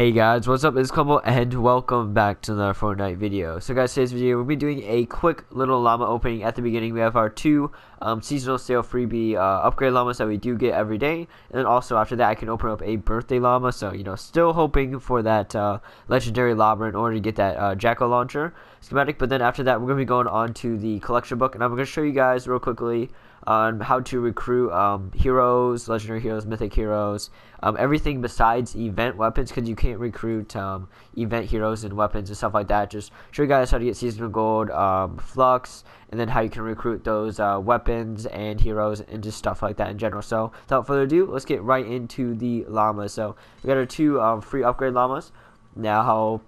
Hey guys, what's up? It's Klumble and welcome back to another Fortnite video. So guys, today's video we'll be doing a quick little llama opening. At the beginning, we have our two um, seasonal sale freebie uh, upgrade llamas that we do get every day, and then also after that, I can open up a birthday llama. So you know, still hoping for that uh, legendary llama in order to get that uh, launcher schematic. But then after that, we're gonna be going on to the collection book, and I'm gonna show you guys real quickly on how to recruit um, heroes, legendary heroes, mythic heroes, um, everything besides event weapons because you can't recruit um, event heroes and weapons and stuff like that. Just show you guys how to get seasonal gold, um, flux, and then how you can recruit those uh, weapons and heroes and just stuff like that in general. So without further ado, let's get right into the llamas. So we got our two um, free upgrade llamas. Now,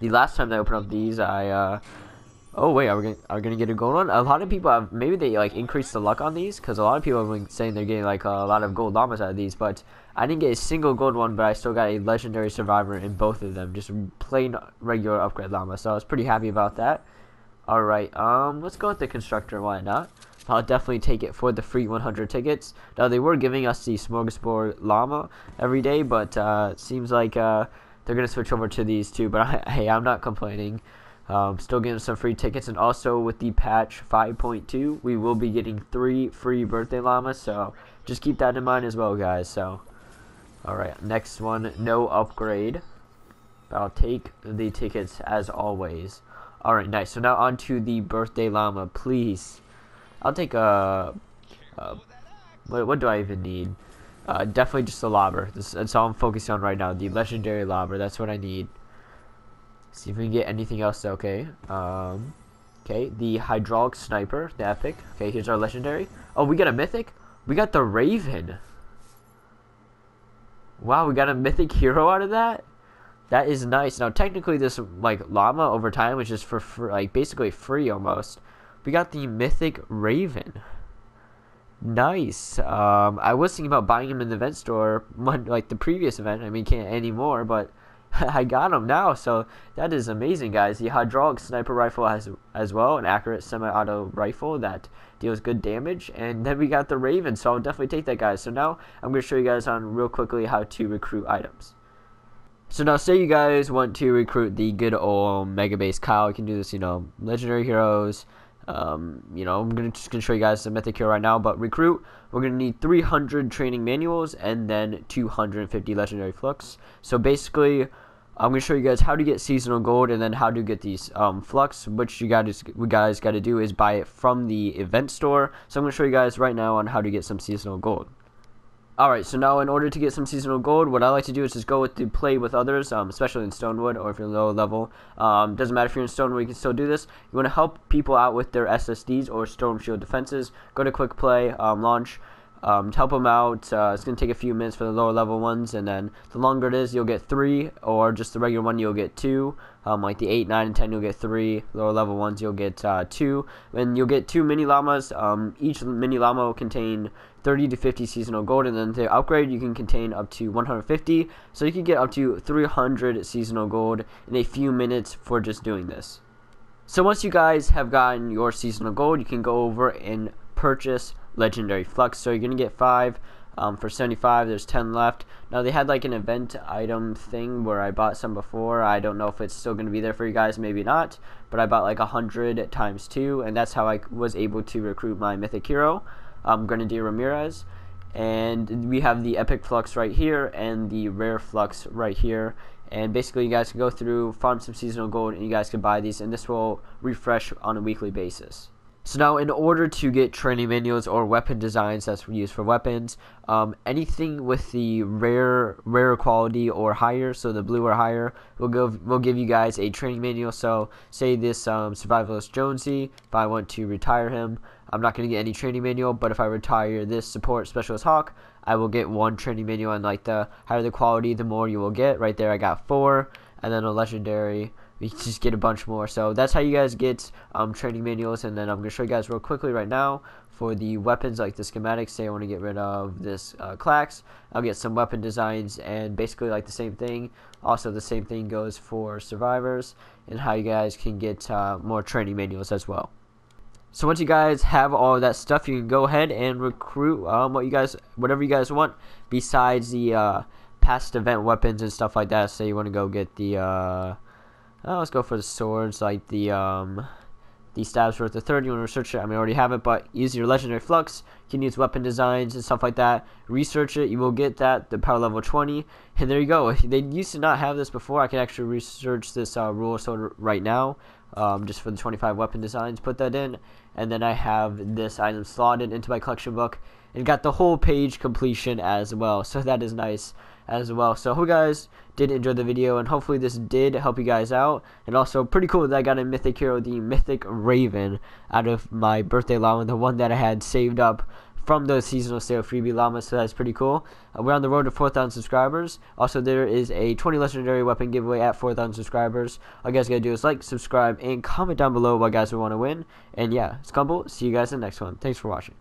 the last time I opened up these, I uh, Oh wait, are we gonna are we gonna get a gold one? A lot of people have maybe they like increased the luck on these because a lot of people have been saying they're getting like a lot of gold llamas out of these, but I didn't get a single gold one, but I still got a legendary survivor in both of them, just plain regular upgrade llama. So I was pretty happy about that. All right, um, let's go with the constructor. Why not? I'll definitely take it for the free 100 tickets. Now they were giving us the smorgasbord llama every day, but uh, seems like uh, they're gonna switch over to these two. But I, hey, I'm not complaining. Um, still getting some free tickets, and also with the patch 5.2, we will be getting three free birthday llamas. So just keep that in mind as well, guys. So, all right, next one, no upgrade. But I'll take the tickets as always. All right, nice. So now on to the birthday llama, please. I'll take a. a what, what do I even need? Uh, definitely just a lobber. This, that's all I'm focusing on right now. The legendary lobber. That's what I need. See if we can get anything else. Okay. Um, okay. The hydraulic sniper, the epic. Okay, here's our legendary. Oh, we got a mythic. We got the raven. Wow, we got a mythic hero out of that. That is nice. Now, technically, this like llama over time, which is for, like basically free almost. We got the mythic raven. Nice. Um, I was thinking about buying him in the event store, like the previous event. I mean, can't anymore, but I got him now, so that is amazing, guys. The hydraulic sniper rifle has as well an accurate semi-auto rifle that deals good damage, and then we got the Raven, so I'll definitely take that, guys. So now I'm going to show you guys on real quickly how to recruit items. So now, say you guys want to recruit the good old Mega Base Kyle, you can do this, you know, legendary heroes, um, you know, I'm gonna just gonna show you guys the mythic here right now. But recruit, we're gonna need 300 training manuals and then 250 legendary flux. So basically, I'm gonna show you guys how to get seasonal gold and then how to get these um, flux. Which you guys, we guys got to do is buy it from the event store. So I'm gonna show you guys right now on how to get some seasonal gold. Alright, so now in order to get some seasonal gold, what I like to do is just go with the play with others, um, especially in Stonewood or if you're low level. Um, doesn't matter if you're in Stonewood, you can still do this. You want to help people out with their SSDs or Storm Shield defenses. Go to quick play, um, launch, um, to help them out. Uh, it's going to take a few minutes for the lower level ones, and then the longer it is, you'll get three, or just the regular one, you'll get two. Um, like the 8, 9, and 10, you'll get three. Lower level ones, you'll get uh, two. And you'll get two mini llamas. Um, each mini llama will contain 30 to 50 seasonal gold, and then to upgrade, you can contain up to 150. So you can get up to 300 seasonal gold in a few minutes for just doing this. So once you guys have gotten your seasonal gold, you can go over and purchase legendary flux. So you're gonna get five um, for 75. There's 10 left. Now they had like an event item thing where I bought some before. I don't know if it's still gonna be there for you guys. Maybe not. But I bought like a hundred times two, and that's how I was able to recruit my mythic hero, um, Grenadier Ramirez. And we have the epic flux right here and the rare flux right here and basically you guys can go through farm some seasonal gold and you guys can buy these and this will refresh on a weekly basis so now, in order to get training manuals or weapon designs that's used for weapons, um, anything with the rare, rare quality or higher, so the blue or higher, will go will give you guys a training manual. So, say this um, survivalist Jonesy, if I want to retire him, I'm not going to get any training manual. But if I retire this support specialist Hawk, I will get one training manual. And like the higher the quality, the more you will get. Right there, I got four, and then a legendary you just get a bunch more. So that's how you guys get um, training manuals. And then I'm going to show you guys real quickly right now for the weapons, like the schematics. Say I want to get rid of this uh, Clax. I'll get some weapon designs and basically like the same thing. Also, the same thing goes for survivors and how you guys can get uh, more training manuals as well. So once you guys have all that stuff, you can go ahead and recruit um, what you guys, whatever you guys want, besides the uh, past event weapons and stuff like that. Say you want to go get the, uh, let's go for the swords, like the, um, the stabs worth the 30. You want to research it? I mean, I already have it, but use your legendary flux. You can use weapon designs and stuff like that. Research it. You will get that, the power level 20. And there you go. They used to not have this before. I can actually research this uh, rule sword right now. Um, just for the 25 weapon designs, put that in, and then I have this item slotted into my collection book, and got the whole page completion as well. So that is nice as well. So hope you guys did enjoy the video and hopefully this did help you guys out. And also pretty cool that I got a mythic hero, the mythic raven out of my birthday llama, the one that I had saved up from the seasonal sale freebie llama so that's pretty cool. Uh, we're on the road to 4,000 subscribers. Also there is a 20 legendary weapon giveaway at 4,000 subscribers. All you guys gotta do is like subscribe and comment down below what guys we want to win. And yeah it's Klumble see you guys in the next one. Thanks for watching